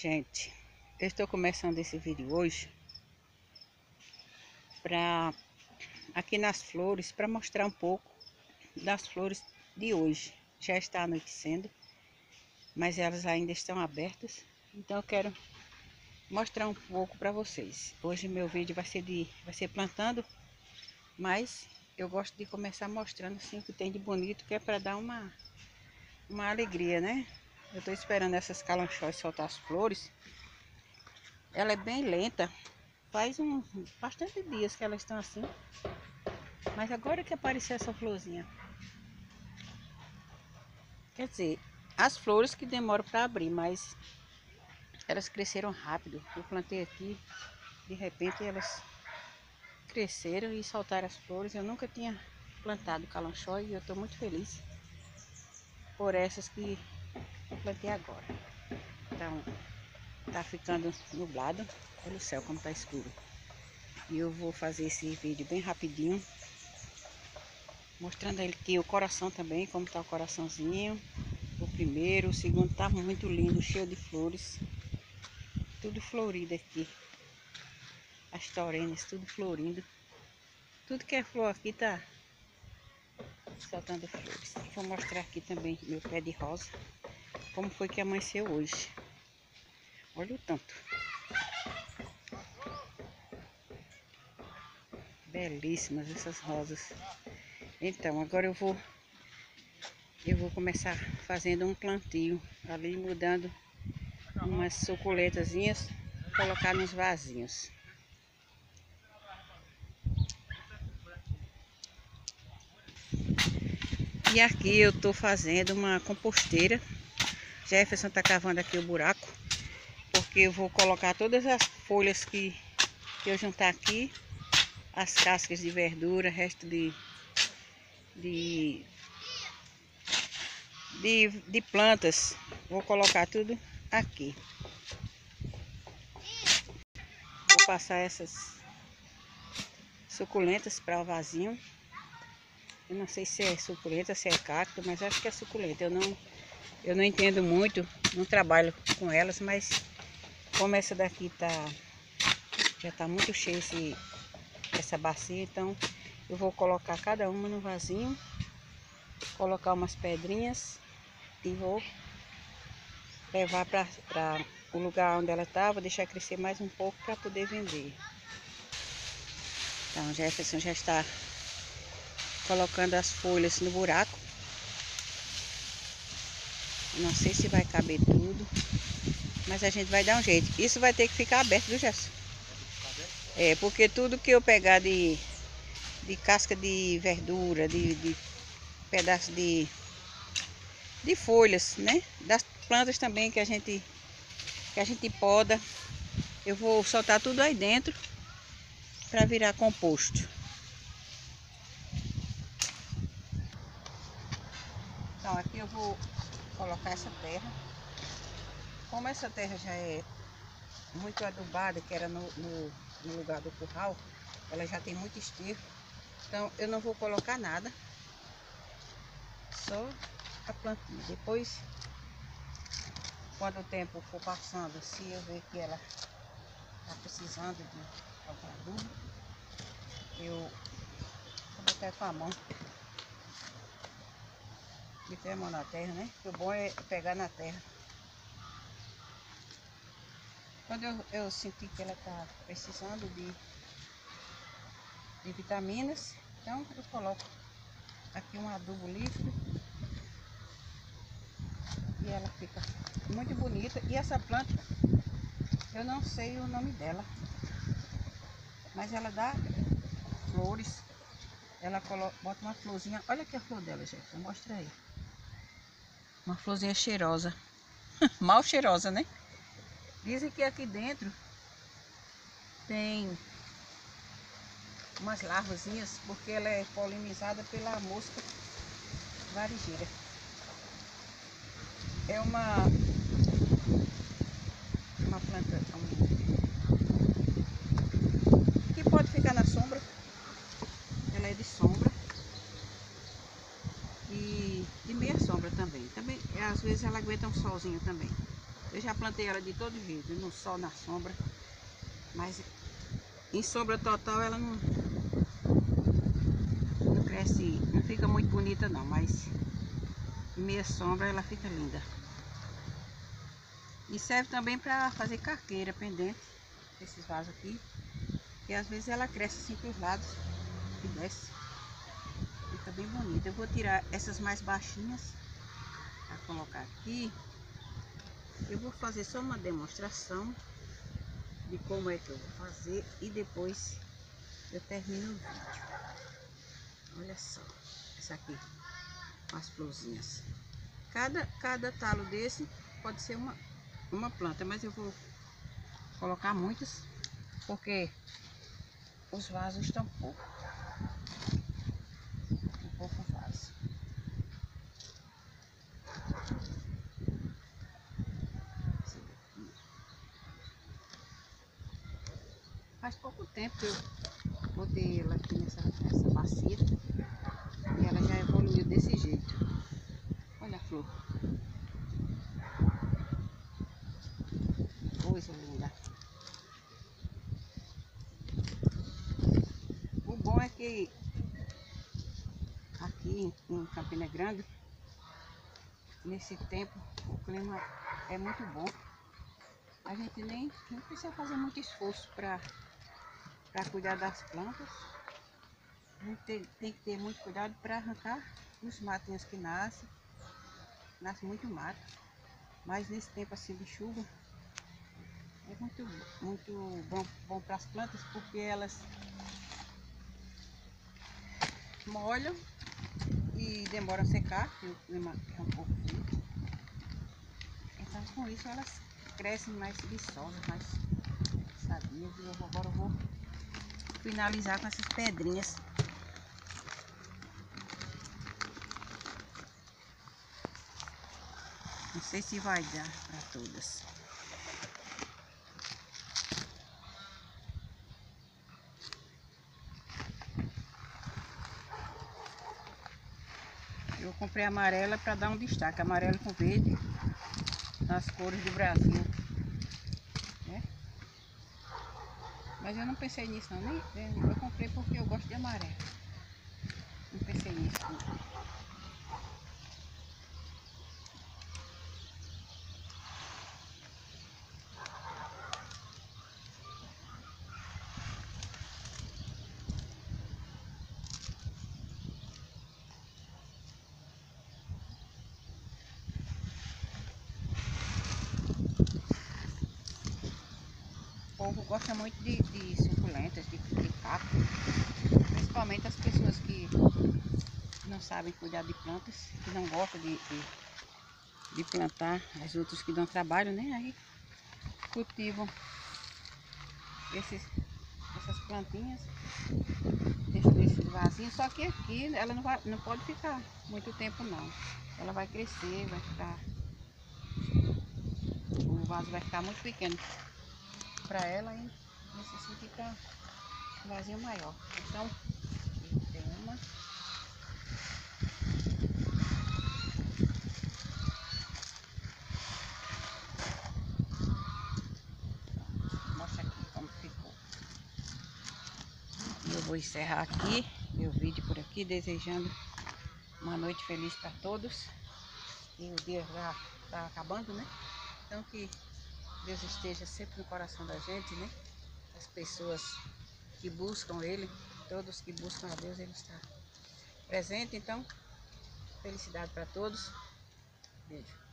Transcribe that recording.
Gente, eu estou começando esse vídeo hoje para aqui nas flores para mostrar um pouco das flores de hoje. Já está anoitecendo, mas elas ainda estão abertas. Então eu quero mostrar um pouco para vocês. Hoje meu vídeo vai ser de vai ser plantando, mas eu gosto de começar mostrando assim o que tem de bonito, que é para dar uma uma alegria, né? Eu tô esperando essas calanchóis soltar as flores. Ela é bem lenta. Faz um bastante dias que elas estão assim. Mas agora que apareceu essa florzinha. Quer dizer, as flores que demoram para abrir, mas elas cresceram rápido. Eu plantei aqui, de repente elas cresceram e soltaram as flores. Eu nunca tinha plantado calanchói e eu estou muito feliz por essas que plantei agora. Então, tá ficando nublado. Olha o céu como tá escuro. E eu vou fazer esse vídeo bem rapidinho. Mostrando aqui o coração também, como tá o coraçãozinho. O primeiro, o segundo tá muito lindo, cheio de flores. Tudo florido aqui. As torenas, tudo florindo. Tudo que é flor aqui tá soltando flores. Vou mostrar aqui também meu pé de rosa como foi que amanheceu hoje. Olha o tanto. Belíssimas essas rosas. Então, agora eu vou eu vou começar fazendo um plantio ali, mudando umas suculentazinhas, colocar nos vasinhos. E aqui eu tô fazendo uma composteira Jefferson tá cavando aqui o buraco. Porque eu vou colocar todas as folhas que, que eu juntar aqui. As cascas de verdura, resto de, de, de, de plantas. Vou colocar tudo aqui. Vou passar essas suculentas para o vasinho. Eu não sei se é suculenta, se é cacto, mas acho que é suculenta. Eu não eu não entendo muito, não trabalho com elas, mas como essa daqui tá já tá muito cheia esse, essa bacia, então eu vou colocar cada uma no vasinho, colocar umas pedrinhas e vou levar para o lugar onde ela tá, deixar crescer mais um pouco para poder vender. Então Jefferson já está colocando as folhas no buraco não sei se vai caber tudo. Mas a gente vai dar um jeito. Isso vai ter que ficar aberto, viu, Gerson? É, porque tudo que eu pegar de, de casca de verdura, de, de pedaço de, de folhas, né? Das plantas também que a gente que a gente poda, eu vou soltar tudo aí dentro para virar composto. Então aqui eu vou colocar essa terra. Como essa terra já é muito adubada, que era no, no, no lugar do curral, ela já tem muito esterco. Então eu não vou colocar nada. Só a plantinha. Depois, quando o tempo for passando, se eu ver que ela está precisando de algum adubo, eu vou botar com a mão meter a mão na terra, né? O bom é pegar na terra. Quando eu, eu senti que ela tá precisando de, de vitaminas, então eu coloco aqui um adubo líquido e ela fica muito bonita. E essa planta, eu não sei o nome dela, mas ela dá flores. Ela coloca, bota uma florzinha. Olha aqui a flor dela, gente. Mostra aí. Uma florzinha cheirosa. Mal cheirosa, né? Dizem que aqui dentro tem umas larvazinhas, porque ela é polinizada pela mosca varejeira. É uma uma planta que pode ficar na sombra. Ela é de sombra e de meia sombra também. Também, às vezes ela aguenta um solzinho também. Eu já plantei ela de todo jeito, no sol, na sombra. Mas em sombra total ela não, não cresce, não fica muito bonita não, mas em meia sombra ela fica linda. E serve também para fazer carqueira pendente, esses vasos aqui. E às vezes ela cresce assim para os lados e desce. Fica bem bonita. Eu vou tirar essas mais baixinhas colocar aqui. Eu vou fazer só uma demonstração de como é que eu vou fazer e depois eu termino o vídeo. Olha só, essa aqui, as florzinhas. Cada, cada talo desse pode ser uma, uma planta, mas eu vou colocar muitos porque os vasos estão pouco. Um pouco vaso. Faz pouco tempo que eu botei ela aqui nessa, nessa bacia e ela já evoluiu desse jeito. Olha a flor. coisa linda. O bom é que aqui em Campina Grande, nesse tempo, o clima é muito bom. A gente nem, nem precisa fazer muito esforço para cuidar das plantas. Tem, tem que ter muito cuidado para arrancar os matinhos que nascem. Nasce muito mato. Mas nesse tempo assim de chuva, é muito, muito bom, bom para as plantas porque elas molham e demoram a secar, porque o clima é um pouco frio. Então com isso elas crescem mais viçosas, mais sadias. Eu agora eu vou finalizar com essas pedrinhas. Não sei se vai dar para todas. Eu comprei amarela para dar um destaque, amarelo com verde, nas cores do Brasil. Né? Mas eu não pensei nisso não, nem, eu comprei porque eu gosto de amarelo. Não pensei nisso não. Povo gosta muito de, de suculentas, de, de cacto, principalmente as pessoas que não sabem cuidar de plantas, que não gostam de, de, de plantar, as outras que dão trabalho, né? Aí cultivam esses, essas plantinhas, esses vasinhos, só que aqui ela não, vai, não pode ficar muito tempo não. Ela vai crescer, vai ficar. O vaso vai ficar muito pequeno para ela e necessita ficar um vazio maior. Então, tem uma. Mostra aqui como ficou. Eu vou encerrar aqui meu vídeo por aqui, desejando uma noite feliz para todos. E o dia já está acabando, né? Então que Deus esteja sempre no coração da gente, né? As pessoas que buscam Ele, todos que buscam a Deus, Ele está presente. Então, felicidade para todos. Beijo.